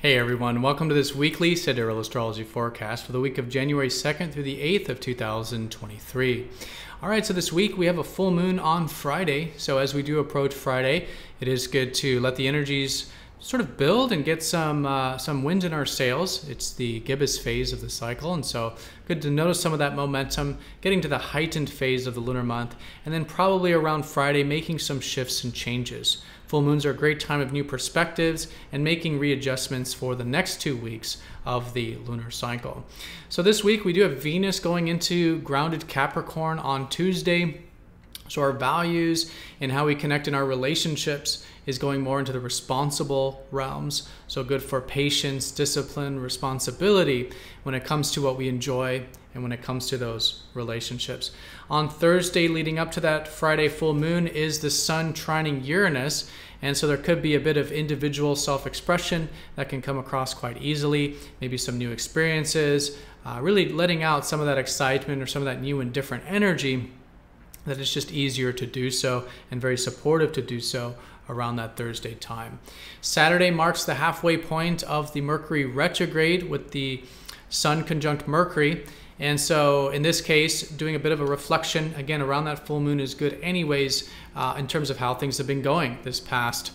Hey everyone, welcome to this weekly sidereal astrology forecast for the week of January 2nd through the 8th of 2023. All right, so this week we have a full moon on Friday. So as we do approach Friday, it is good to let the energies sort of build and get some uh, some wind in our sails. It's the gibbous phase of the cycle, and so good to notice some of that momentum, getting to the heightened phase of the lunar month, and then probably around Friday making some shifts and changes. Full moons are a great time of new perspectives and making readjustments for the next two weeks of the lunar cycle. So this week we do have Venus going into grounded Capricorn on Tuesday. So our values and how we connect in our relationships is going more into the responsible realms. So good for patience, discipline, responsibility when it comes to what we enjoy and when it comes to those relationships. On Thursday, leading up to that Friday full moon, is the Sun trining Uranus. And so there could be a bit of individual self expression that can come across quite easily, maybe some new experiences, uh, really letting out some of that excitement or some of that new and different energy that it's just easier to do so and very supportive to do so around that Thursday time. Saturday marks the halfway point of the Mercury retrograde with the Sun conjunct Mercury. And so, in this case, doing a bit of a reflection again around that full moon is good, anyways, uh, in terms of how things have been going this past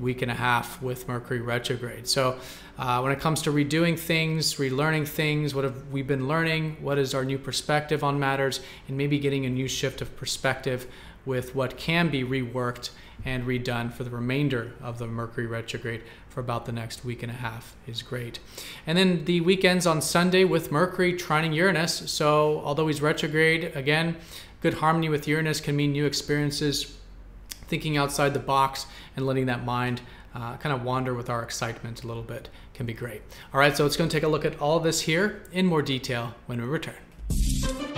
week and a half with Mercury retrograde. So, uh, when it comes to redoing things, relearning things, what have we been learning? What is our new perspective on matters? And maybe getting a new shift of perspective with what can be reworked and redone for the remainder of the Mercury retrograde for about the next week and a half is great. And then the weekends on Sunday with Mercury trining Uranus. So, although he's retrograde, again, good harmony with Uranus can mean new experiences, thinking outside the box, and letting that mind uh, kind of wander with our excitement a little bit can be great. All right, so it's going to take a look at all this here in more detail when we return.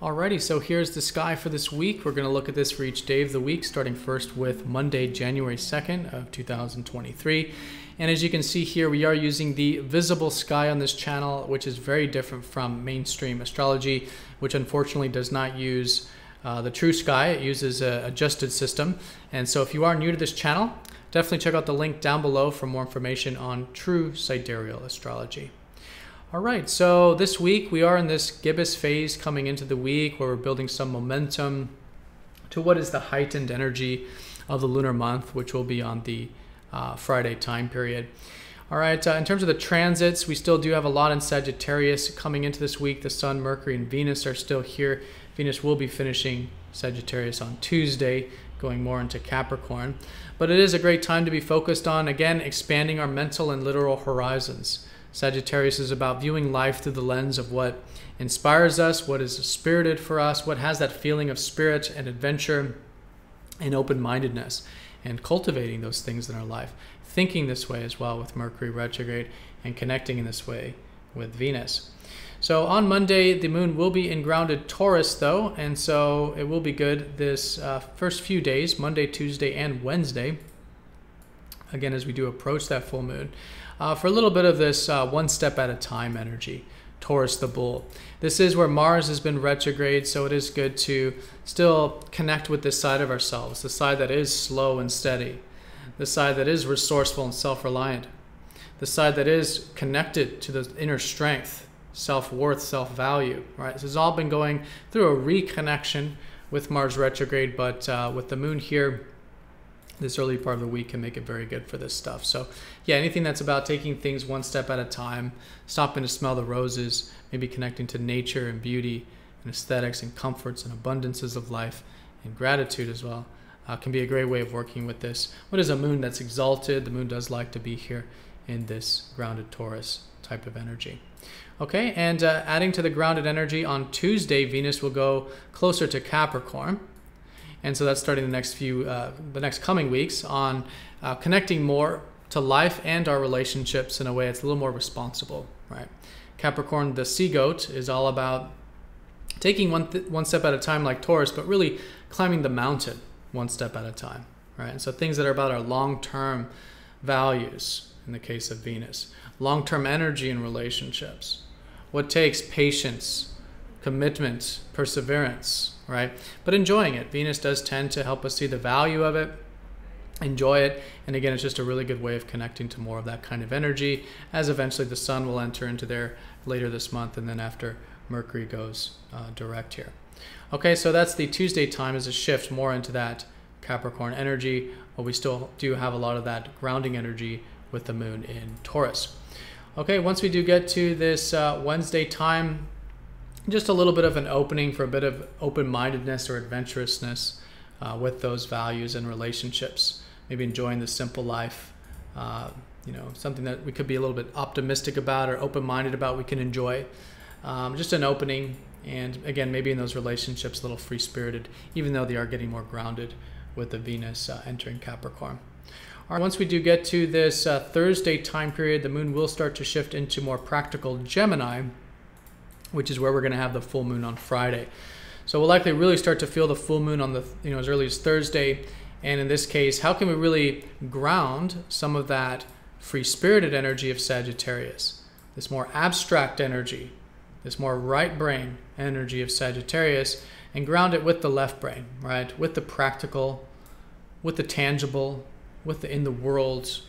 Alrighty, so here's the sky for this week. We're going to look at this for each day of the week, starting first with Monday, January 2nd of 2023. And as you can see here, we are using the visible sky on this channel, which is very different from mainstream astrology, which unfortunately does not use uh, the true sky. It uses an adjusted system. And so if you are new to this channel, definitely check out the link down below for more information on true sidereal astrology. All right, so this week we are in this gibbous phase coming into the week where we're building some momentum to what is the heightened energy of the lunar month, which will be on the uh, Friday time period. All right, uh, in terms of the transits, we still do have a lot in Sagittarius coming into this week. The Sun, Mercury, and Venus are still here. Venus will be finishing Sagittarius on Tuesday, going more into Capricorn. But it is a great time to be focused on, again, expanding our mental and literal horizons. Sagittarius is about viewing life through the lens of what inspires us, what is spirited for us, what has that feeling of spirit and adventure and open mindedness, and cultivating those things in our life. Thinking this way as well with Mercury retrograde and connecting in this way with Venus. So on Monday, the moon will be in grounded Taurus, though, and so it will be good this uh, first few days Monday, Tuesday, and Wednesday. Again, as we do approach that full moon uh, for a little bit of this uh, one step at a time energy. Taurus the bull. This is where Mars has been retrograde, so it is good to still connect with this side of ourselves, the side that is slow and steady, the side that is resourceful and self reliant, the side that is connected to the inner strength, self worth, self value. Right? This has all been going through a reconnection with Mars retrograde, but uh, with the moon here this early part of the week can make it very good for this stuff. So, yeah, anything that's about taking things one step at a time, stopping to smell the roses, maybe connecting to nature and beauty and aesthetics and comforts and abundances of life and gratitude as well, uh, can be a great way of working with this. What is a moon that's exalted? The moon does like to be here in this grounded Taurus type of energy. Okay, and uh, adding to the grounded energy on Tuesday, Venus will go closer to Capricorn and so that's starting the next few uh, the next coming weeks on uh, connecting more to life and our relationships in a way that's a little more responsible right capricorn the sea goat is all about taking one, one step at a time like taurus but really climbing the mountain one step at a time right and so things that are about our long-term values in the case of Venus. Long term energy in relationships. What takes patience, commitment, perseverance, right? But enjoying it. Venus does tend to help us see the value of it, enjoy it. And again, it's just a really good way of connecting to more of that kind of energy as eventually the sun will enter into there later this month and then after Mercury goes uh, direct here. Okay, so that's the Tuesday time as a shift more into that Capricorn energy, but we still do have a lot of that grounding energy with the moon in Taurus. Okay, once we do get to this uh, Wednesday time, just a little bit of an opening for a bit of open-mindedness or adventurousness uh, with those values and relationships. Maybe enjoying the simple life, uh, you know, something that we could be a little bit optimistic about or open-minded about. We can enjoy. Um, just an opening, and again, maybe in those relationships, a little free-spirited, even though they are getting more grounded with the Venus uh, entering Capricorn. All right, once we do get to this uh, Thursday time period, the moon will start to shift into more practical Gemini which is where we're going to have the full moon on Friday. So we'll likely really start to feel the full moon on the you know as early as Thursday. And in this case, how can we really ground some of that free-spirited energy of Sagittarius, this more abstract energy, this more right brain energy of Sagittarius, and ground it with the left brain, right? With the practical, with the tangible, with the in the world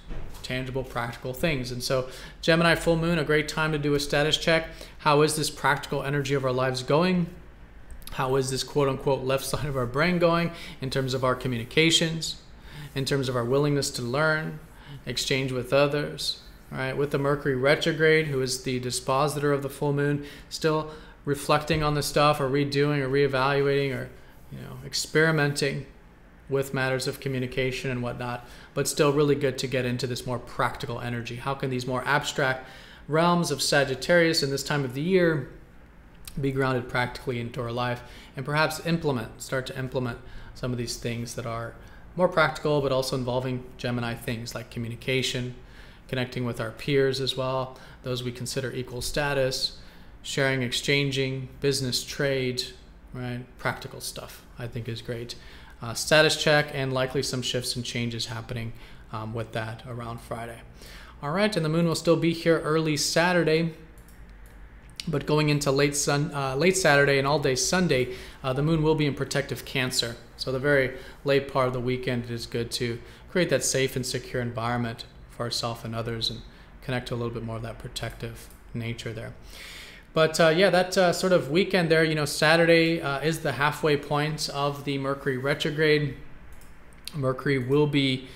tangible, practical things. And so, Gemini full moon, a great time to do a status check. How is this practical energy of our lives going? How is this quote unquote left side of our brain going in terms of our communications, in terms of our willingness to learn, exchange with others? Right, with the Mercury retrograde, who is the dispositor of the full moon, still reflecting on the stuff or redoing or reevaluating or you know experimenting with matters of communication and whatnot, but still really good to get into this more practical energy. How can these more abstract realms of Sagittarius in this time of the year be grounded practically into our life and perhaps implement, start to implement some of these things that are more practical but also involving Gemini things like communication, connecting with our peers as well, those we consider equal status, sharing, exchanging, business, trade, right? Practical stuff I think is great uh, status check and likely some shifts and changes happening um, with that around Friday. All right, and the moon will still be here early Saturday, but going into late sun, uh, late Saturday and all day Sunday, uh, the moon will be in protective Cancer. So the very late part of the weekend, it is good to create that safe and secure environment for ourselves and others, and connect to a little bit more of that protective nature there. But uh, yeah, that uh, sort of weekend there, you know, Saturday uh, is the halfway point of the Mercury retrograde. Mercury will be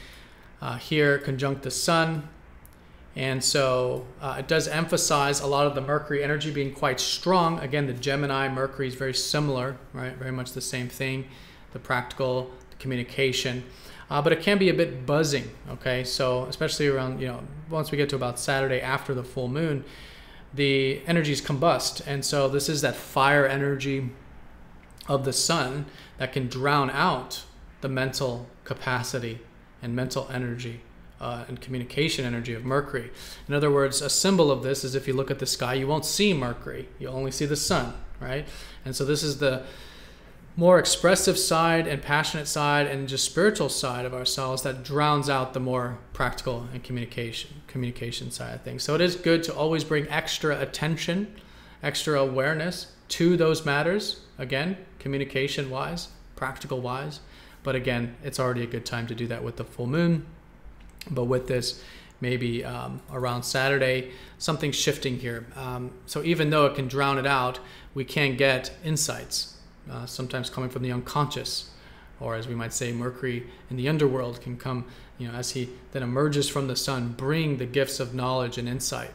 uh, here conjunct the Sun. And so uh, it does emphasize a lot of the Mercury energy being quite strong. Again, the Gemini Mercury is very similar, right? Very much the same thing the practical, the communication. Uh, but it can be a bit buzzing, okay? So, especially around, you know, once we get to about Saturday after the full moon, the energies combust. And so this is that fire energy of the sun that can drown out the mental capacity and mental energy uh, and communication energy of Mercury. In other words, a symbol of this is if you look at the sky, you won't see Mercury, you'll only see the sun, right? And so this is the more expressive side and passionate side and just spiritual side of ourselves that drowns out the more practical and communication communication side of things. So it is good to always bring extra attention, extra awareness to those matters. Again, communication wise, practical wise. But again, it's already a good time to do that with the full moon. But with this, maybe um, around Saturday, something's shifting here. Um, so even though it can drown it out, we can get insights uh, sometimes coming from the unconscious, or as we might say, Mercury in the underworld can come, you know, as he then emerges from the sun, bring the gifts of knowledge and insight.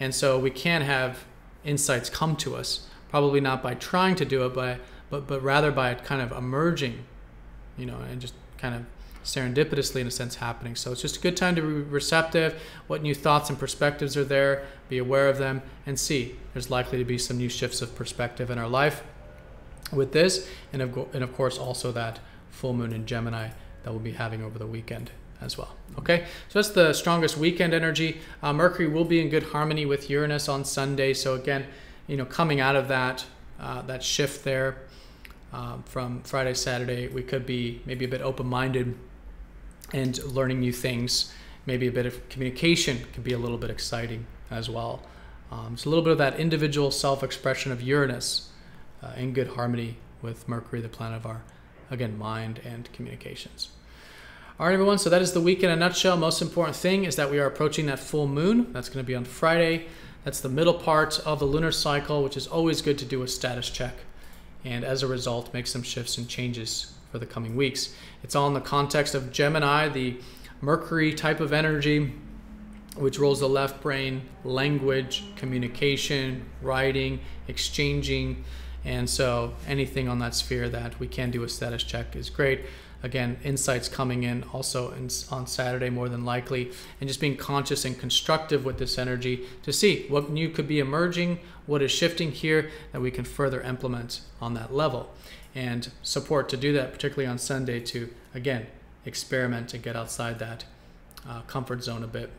And so we can have insights come to us, probably not by trying to do it, but but but rather by kind of emerging, you know, and just kind of serendipitously in a sense happening. So it's just a good time to be receptive. What new thoughts and perspectives are there? Be aware of them and see. There's likely to be some new shifts of perspective in our life with this, and of, and of course also that full moon in Gemini that we'll be having over the weekend as well. Okay, so that's the strongest weekend energy. Uh, Mercury will be in good harmony with Uranus on Sunday. So again, you know, coming out of that uh, that shift there um, from Friday, Saturday, we could be maybe a bit open-minded and learning new things maybe a bit of communication can be a little bit exciting as well. Um, it's a little bit of that individual self expression of Uranus uh, in good harmony with Mercury, the planet of our, again, mind and communications. All right, everyone, so that is the week in a nutshell. Most important thing is that we are approaching that full moon. That's going to be on Friday. That's the middle part of the lunar cycle, which is always good to do a status check. And as a result, make some shifts and changes for the coming weeks. It's all in the context of Gemini, the Mercury type of energy, which rules the left brain, language, communication, writing, exchanging. And so anything on that sphere that we can do a status check is great. Again insights coming in also in, on saturday more than likely and just being conscious and constructive with this energy to see what new could be emerging what is shifting here that we can further implement on that level. And support to do that particularly on sunday to again experiment and get outside that uh, comfort zone a bit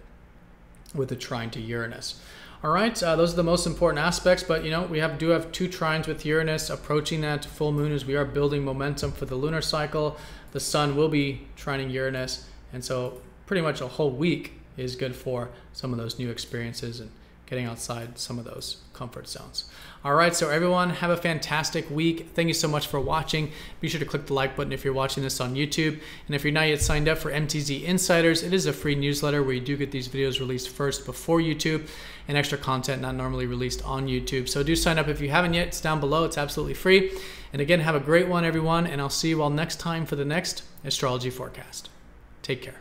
with the trine to uranus all right, uh, those are the most important aspects. But you know, we have do have two trines with Uranus approaching that full moon as we are building momentum for the lunar cycle. The Sun will be trining Uranus, and so pretty much a whole week is good for some of those new experiences and getting outside some of those comfort zones. All right, so everyone, have a fantastic week. Thank you so much for watching. Be sure to click the like button if you're watching this on YouTube. And if you're not yet signed up for MTZ Insiders, it is a free newsletter where you do get these videos released first before YouTube and extra content not normally released on YouTube. So do sign up if you haven't yet. It's down below, it's absolutely free. And again, have a great one, everyone, and I'll see you all next time for the next astrology forecast. Take care.